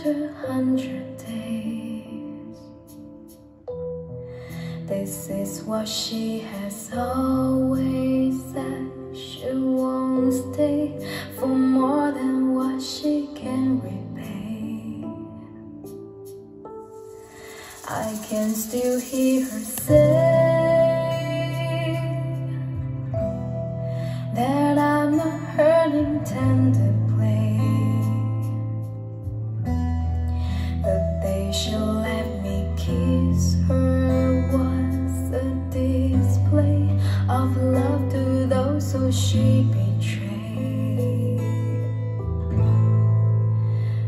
after hundred days. This is what she has always said. She won't stay for more than what she can repay. I can still hear her say who she betrayed.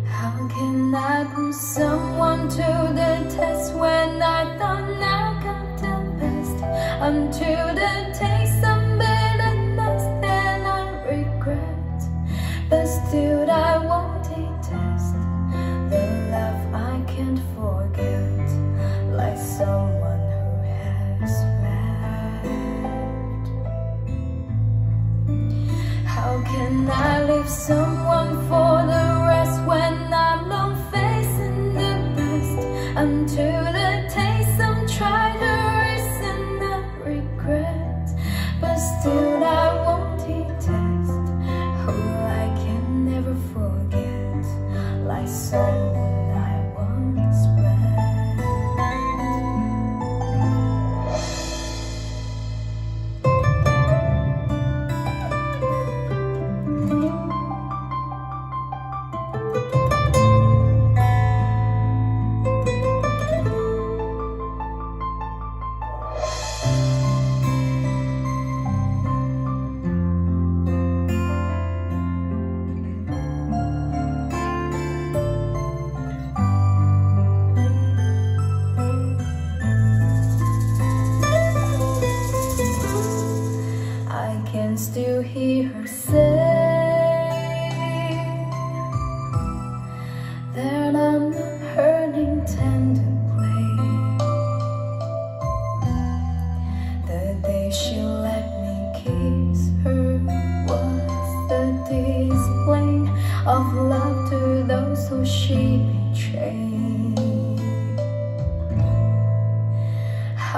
How can I put someone to the test when I thought I got the best? Until the taste of bitterness that I regret, but still I won't detest the love I can't forget, like someone like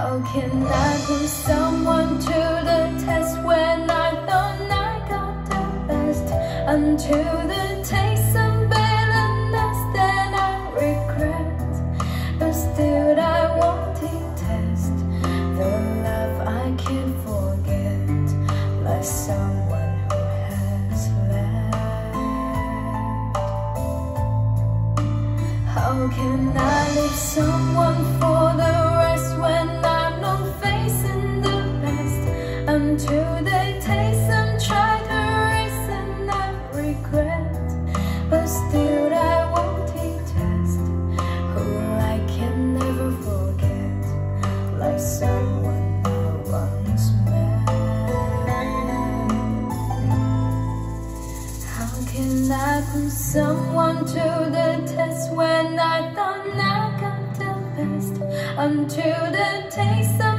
How can I put someone to the test when I thought I got the best? Until the taste of bitterness that I regret, but still I want to test the love I can't forget, like someone who has left. How can I leave someone for the rest when facing the best? Until the taste I'm trying to and I regret, but still I won't detest who I can never forget, like someone I once met. How can I put someone to the test when I thought I got the best? Until the taste of